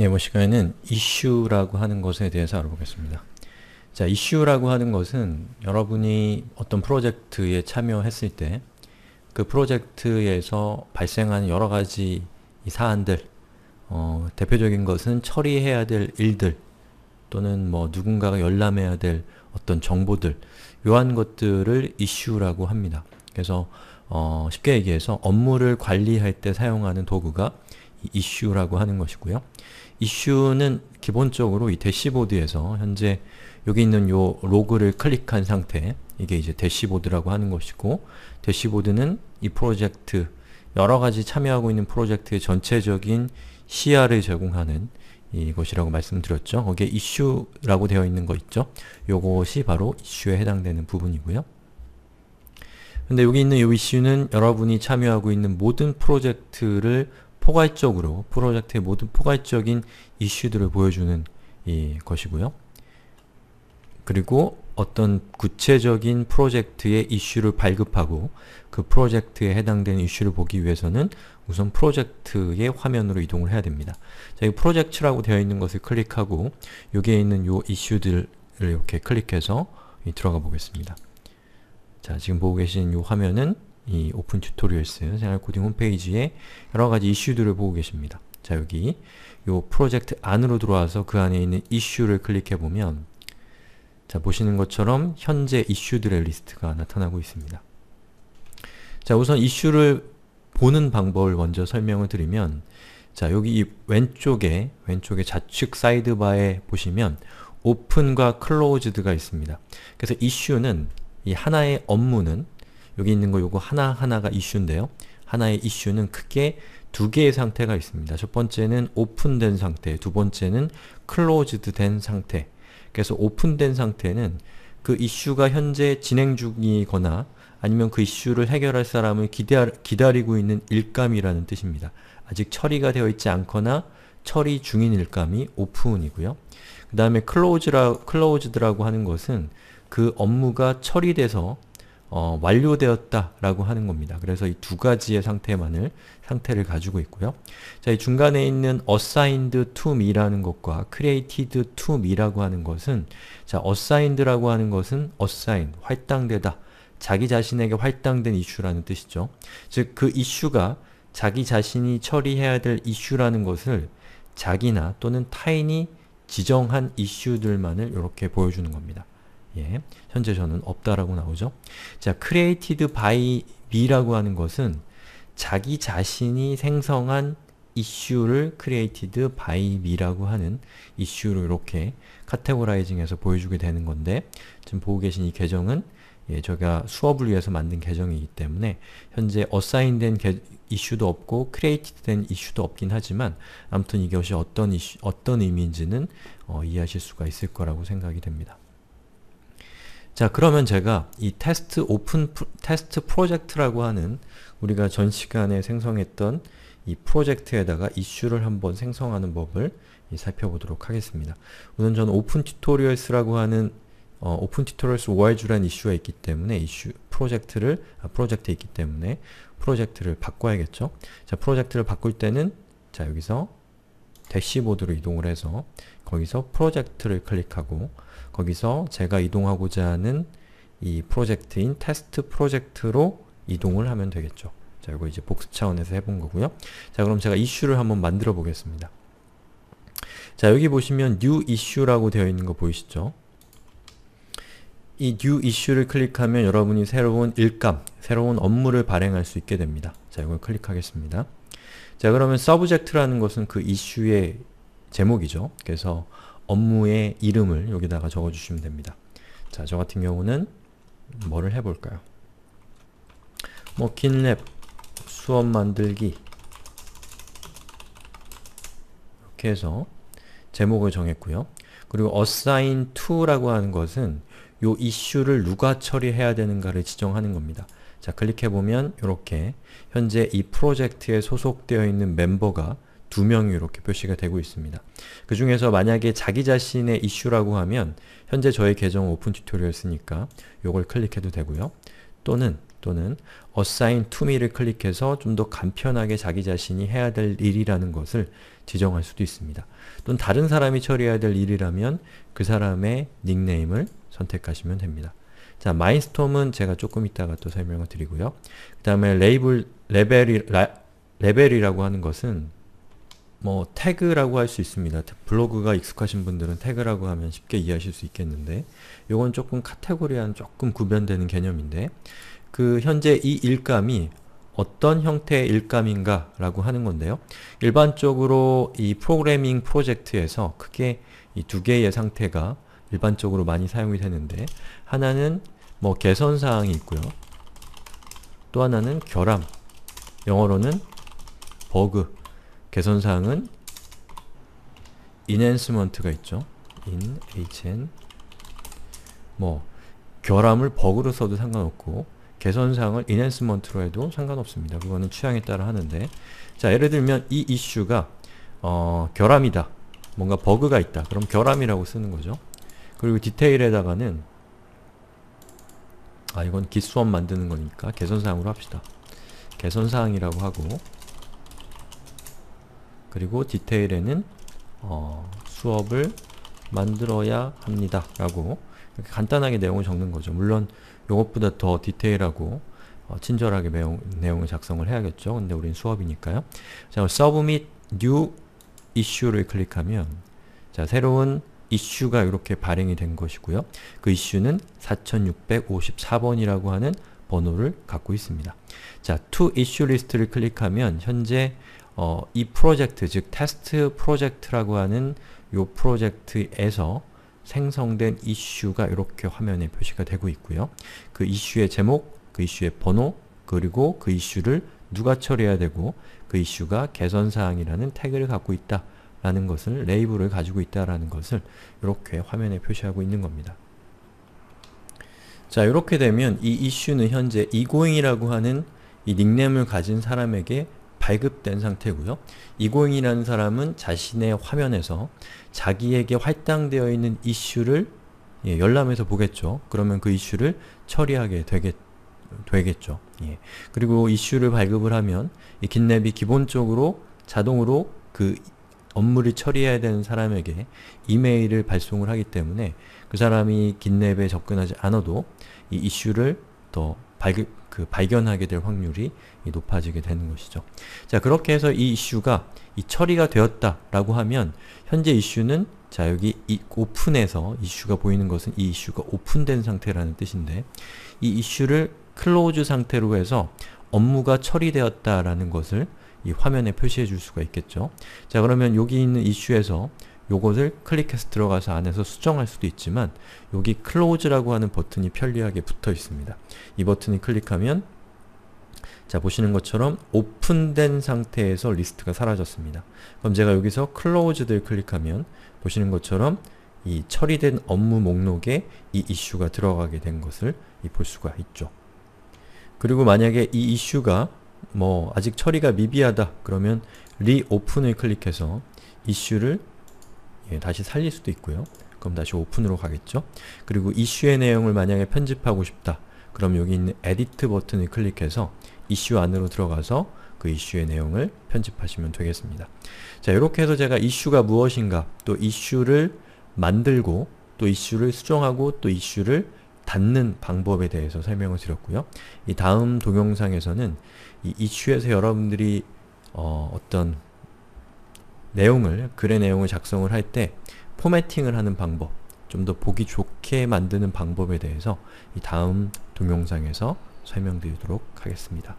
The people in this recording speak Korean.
예, 이번 시간에는 이슈라고 하는 것에 대해서 알아보겠습니다. 자, 이슈라고 하는 것은 여러분이 어떤 프로젝트에 참여했을 때 그 프로젝트에서 발생하는 여러 가지 이 사안들 어, 대표적인 것은 처리해야 될 일들 또는 뭐 누군가가 열람해야 될 어떤 정보들 이러한 것들을 이슈라고 합니다. 그래서 어, 쉽게 얘기해서 업무를 관리할 때 사용하는 도구가 이슈라고 하는 것이고요. 이슈는 기본적으로 이 dashboard에서 현재 여기 있는 요 로고를 클릭한 상태 이게 이제 dashboard라고 하는 것이고 dashboard는 이 프로젝트 여러가지 참여하고 있는 프로젝트의 전체적인 시야를 제공하는 이것이라고 말씀드렸죠. 거기에 이슈라고 되어 있는 거 있죠. 요것이 바로 이슈에 해당되는 부분이고요. 근데 여기 있는 이 이슈는 여러분이 참여하고 있는 모든 프로젝트를 포괄적으로 프로젝트의 모든 포괄적인 이슈들을 보여주는 이 것이고요. 그리고 어떤 구체적인 프로젝트의 이슈를 발급하고 그 프로젝트에 해당되는 이슈를 보기 위해서는 우선 프로젝트의 화면으로 이동을 해야 됩니다. 자, 이 프로젝트라고 되어 있는 것을 클릭하고 여기에 있는 요 이슈들을 이렇게 클릭해서 들어가 보겠습니다. 자, 지금 보고 계신 이 화면은 이 opentutorials 생활 코딩 홈페이지에 여러가지 이슈들을 보고 계십니다. 자, 여기 요 프로젝트 안으로 들어와서 그 안에 있는 이슈를 클릭해 보면 자, 보시는 것처럼 현재 이슈들의 리스트가 나타나고 있습니다. 자, 우선 이슈를 보는 방법을 먼저 설명을 드리면 자, 여기 이 왼쪽에 왼쪽에 좌측 sidebar에 보시면 open과 closed가 있습니다. 그래서 이슈는 이 하나의 업무는 여기 있는 거 요거 하나하나가 이슈인데요. 하나의 이슈는 크게 두 개의 상태가 있습니다. 첫 번째는 open된 상태, 두 번째는 closed 된 상태. 그래서 open된 상태는 그 이슈가 현재 진행 중이거나 아니면 그 이슈를 해결할 사람을 기다리, 고 있는 일감이라는 뜻입니다. 아직 처리가 되어 있지 않거나 처리 중인 일감이 open이고요. 그 다음에 클로즈라, 클로즈드라고 하는 것은 그 업무가 처리돼서 어, 완료되었다 라고 하는 겁니다. 그래서 이 두 가지의 상태만을 상태를 가지고 있고요. 자, 이 중간에 있는 assigned to me라는 것과 created to me라고 하는 것은 자, assigned라고 하는 것은 assign, 할당되다. 자기 자신에게 할당된 이슈라는 뜻이죠. 즉, 그 이슈가 자기 자신이 처리해야 될 이슈라는 것을 자기나 또는 타인이 지정한 이슈들만을 이렇게 보여주는 겁니다. 예, 현재 저는 없다라고 나오죠. 자, created by me라고 하는 것은 자기 자신이 생성한 이슈를 created by me라고 하는 이슈를 이렇게 카테고라이징해서 보여주게 되는 건데 지금 보고 계신 이 계정은 예, 제가 수업을 위해서 만든 계정이기 때문에 현재 어사인된 이슈도 없고 created 된 이슈도 없긴 하지만 아무튼 이것이 어떤 이슈, 어떤 의미인지는 어, 이해하실 수가 있을 거라고 생각이 됩니다. 자 그러면 제가 이 테스트 오픈 테스트 프로젝트라고 하는 우리가 전 시간에 생성했던 이 프로젝트에다가 이슈를 한번 생성하는 법을 살펴보도록 하겠습니다. 우선 저는 opentutorials라고 하는 어, opentutorials ORG라는 이슈가 있기 때문에 이슈 프로젝트를 아, 프로젝트에 있기 때문에 프로젝트를 바꿔야겠죠. 자 프로젝트를 바꿀 때는 자 여기서 대시보드로 이동을 해서 거기서 프로젝트를 클릭하고 거기서 제가 이동하고자 하는 이 프로젝트인 테스트 프로젝트로 이동을 하면 되겠죠. 자, 이거 이제 복습 차원에서 해본 거고요. 자, 그럼 제가 이슈를 한번 만들어 보겠습니다. 자, 여기 보시면 new issue라고 되어 있는 거 보이시죠? 이 new issue를 클릭하면 여러분이 새로운 일감, 새로운 업무를 발행할 수 있게 됩니다. 자, 이걸 클릭하겠습니다. 자, 그러면 subject라는 것은 그 이슈의 제목이죠. 그래서 업무의 이름을 여기다가 적어주시면 됩니다. 자, 저 같은 경우는 뭐를 해볼까요? 뭐, 긴랩 수업 만들기 이렇게 해서 제목을 정했고요. 그리고 assign to라고 하는 것은 요 이슈를 누가 처리해야 되는가를 지정하는 겁니다. 자, 클릭해보면 이렇게 현재 이 프로젝트에 소속되어 있는 멤버가 두 명이 이렇게 표시가 되고 있습니다. 그 중에서 만약에 자기 자신의 이슈라고 하면 현재 저의 계정 opentutorials니까 이걸 클릭해도 되고요. 또는 또는 assign to me를 클릭해서 좀 더 간편하게 자기 자신이 해야 될 일이라는 것을 지정할 수도 있습니다. 또는 다른 사람이 처리해야 될 일이라면 그 사람의 닉네임을 선택하시면 됩니다. 자, milestone은 제가 조금 이따가 또 설명을 드리고요. 그 다음에 레이블, 레이블이, 라, 레이블이라고 하는 것은 뭐 태그라고 할 수 있습니다. 블로그가 익숙하신 분들은 태그라고 하면 쉽게 이해하실 수 있겠는데 이건 조금 카테고리와는 조금 구별되는 개념인데 그 현재 이 일감이 어떤 형태의 일감인가 라고 하는 건데요. 일반적으로 이 프로그래밍 프로젝트에서 크게 이 두 개의 상태가 일반적으로 많이 사용이 되는데 하나는 뭐 개선사항이 있고요. 또 하나는 결함, 영어로는 버그, 개선사항은 enhancement가 있죠. in, hn 뭐 결함을 버그로 써도 상관없고 개선사항을 enhancement로 해도 상관없습니다. 그거는 취향에 따라 하는데 자 예를 들면 이 이슈가 어, 결함이다. 뭔가 버그가 있다. 그럼 결함이라고 쓰는 거죠. 그리고 디테일에다가는 아 이건 기수업 만드는 거니까 개선사항으로 합시다. 개선사항이라고 하고 그리고 디테일에는 어, 수업을 만들어야 합니다. 라고 간단하게 내용을 적는 거죠. 물론 이것보다 더 디테일하고 어, 친절하게 내용, 내용을 작성을 해야겠죠. 근데 우린 수업이니까요. 자, submit new issue를 클릭하면 자, 새로운 이슈가 이렇게 발행이 된 것이고요. 그 이슈는 4654번이라고 하는 번호를 갖고 있습니다. 자, to issue list를 클릭하면 현재 어, 이 프로젝트, 즉 테스트 프로젝트라고 하는 이 프로젝트에서 생성된 이슈가 이렇게 화면에 표시가 되고 있고요. 그 이슈의 제목, 그 이슈의 번호, 그리고 그 이슈를 누가 처리해야 되고 그 이슈가 개선사항이라는 태그를 갖고 있다 라는 것을 레이블을 가지고 있다라는 것을 이렇게 화면에 표시하고 있는 겁니다. 자 이렇게 되면 이 이슈는 현재 이고잉이라고 하는 이 닉네임을 가진 사람에게 발급된 상태고요. 이고잉이라는 사람은 자신의 화면에서 자기에게 할당되어 있는 이슈를 예, 열람해서 보겠죠. 그러면 그 이슈를 처리하게 되겠, 되겠죠. 예. 그리고 이슈를 발급을 하면 이 긴랩이 기본적으로 자동으로 그 업무를 처리해야 되는 사람에게 이메일을 발송을 하기 때문에 그 사람이 긴랩에 접근하지 않아도 이 이슈를 더 발급, 그 발견하게 될 확률이 높아지게 되는 것이죠. 자 그렇게 해서 이 이슈가 이 처리가 되었다라고 하면 현재 이슈는 자 여기 이 오픈에서 이슈가 보이는 것은 이 이슈가 오픈된 상태라는 뜻인데 이 이슈를 close 상태로 해서 업무가 처리되었다라는 것을 이 화면에 표시해 줄 수가 있겠죠. 자 그러면 여기 있는 이슈에서 요것을 클릭해서 들어가서 안에서 수정할 수도 있지만 여기 close라고 하는 버튼이 편리하게 붙어 있습니다. 이 버튼을 클릭하면 자 보시는 것처럼 오픈된 상태에서 리스트가 사라졌습니다. 그럼 제가 여기서 closed를 클릭하면 보시는 것처럼 이 처리된 업무 목록에 이 이슈가 들어가게 된 것을 볼 수가 있죠. 그리고 만약에 이 이슈가 뭐 아직 처리가 미비하다 그러면 리오픈을 클릭해서 이슈를 예, 다시 살릴 수도 있고요. 그럼 다시 오픈으로 가겠죠. 그리고 이슈의 내용을 만약에 편집하고 싶다. 그럼 여기 있는 edit 버튼을 클릭해서 이슈 안으로 들어가서 그 이슈의 내용을 편집하시면 되겠습니다. 자 이렇게 해서 제가 이슈가 무엇인가 또 이슈를 만들고 또 이슈를 수정하고 또 이슈를 닫는 방법에 대해서 설명을 드렸고요. 이 다음 동영상에서는 이 이슈에서 여러분들이 어, 어떤 내용을, 글의 내용을 작성을 할 때 포매팅을 하는 방법, 좀 더 보기 좋게 만드는 방법에 대해서 이 다음 동영상에서 설명드리도록 하겠습니다.